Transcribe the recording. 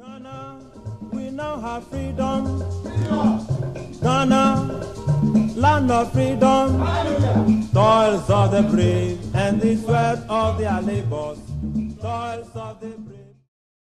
Ghana, we now have freedom. Ghana, land of freedom. Toils of the brave and the sweat of their labors. Toils of the brave.